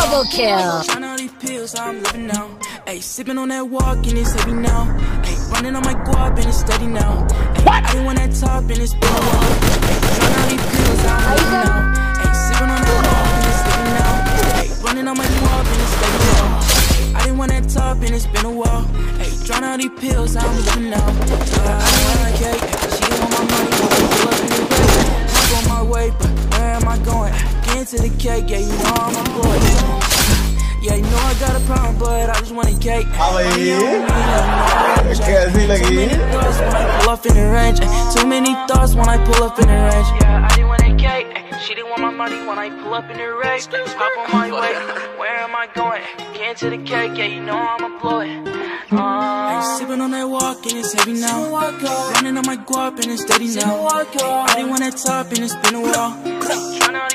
double kill. Trying all these pills, I'm living now. Ayy, sipping on that walk and it's heavy now. Ayy, running on my guap and it's steady now. Ayy, what? I didn't want that top and it's been a while. Trying all these pills, I'm living now. Ayy, sipping on that walk and it's heavy now. Ayy, running on my guap and it's steady now. Ayy, I didn't want that top and it's been a while. Ayy, trying all these pills, I'm living now. Uh, I didn't want that cake. She want my money. Pull up in the red. Hop on my way, but where am I going? Get into the cake, yeah, you know I'm a boy. Yeah, you know I got a problem, but I just want a cake. हाँ भाई कैसी लगी Thoughts when I pull up in the range. eh. Too many thoughts when I pull up in the range. Yeah, I didn't want a cake. eh. She didn't want my money when I pull up in the range. Hop on my way. Where am I going? Get into the cake, yeah, you know I'ma blow it. Uh, sipping on that walk and it's heavy now. Running on my guap and it's steady now. I didn't want that top and it's been a while. Trying all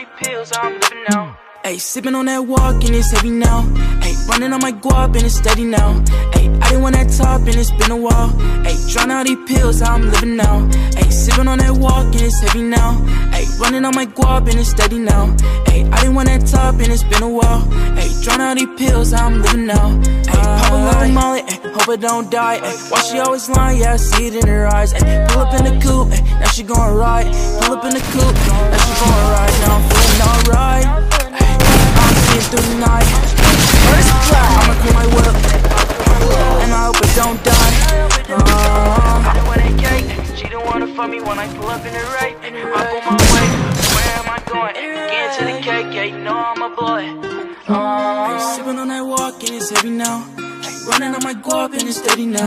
pills, I'm. Ayy, sipping on that walk and it's heavy now. Ayy, running on my guap and it's steady now. Ayy, I didn't want that top and it's been a while. Ayy, trying all these pills, how I'm living now. Ayy, sipping on that walk and it's heavy now. Ayy, running on my guap and it's steady now. Ayy, I didn't want that top and it's been a while. Ayy, trying all these pills, how I'm living now. Ayy, pop a little molly, ayy, hope I don't die. Ayy, why she always lying? Yeah, I see it in her eyes. Ayy, pull up in the coupe, ayy, now she going ride. Pull up in the coupe, now she going ride. Fuck me when I pull up in the right. Hop on my way. Where am I going? Get into the cake, yeah, you know I'm a boy. Uh, sipping on that walk and it's heavy now. Running on my guap and it's steady now.